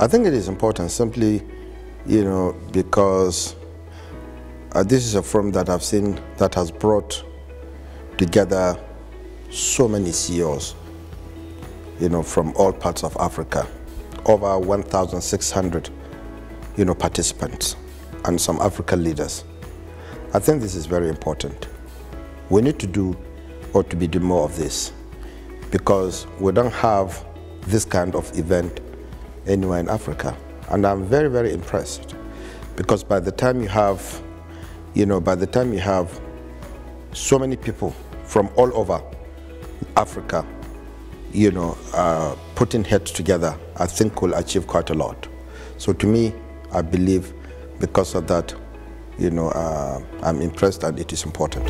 I think it is important simply, you know, because uh, this is a forum that I've seen that has brought together so many CEOs, you know, from all parts of Africa, over 1,600, you know, participants and some African leaders. I think this is very important. We need to do or to be doing more of this because we don't have this kind of event anywhere in Africa. And I'm very, very impressed because by the time you have, you know, by the time you have so many people from all over Africa, you know, uh, putting heads together, I think we'll achieve quite a lot. So to me, I believe because of that, you know, uh, I'm impressed and it is important.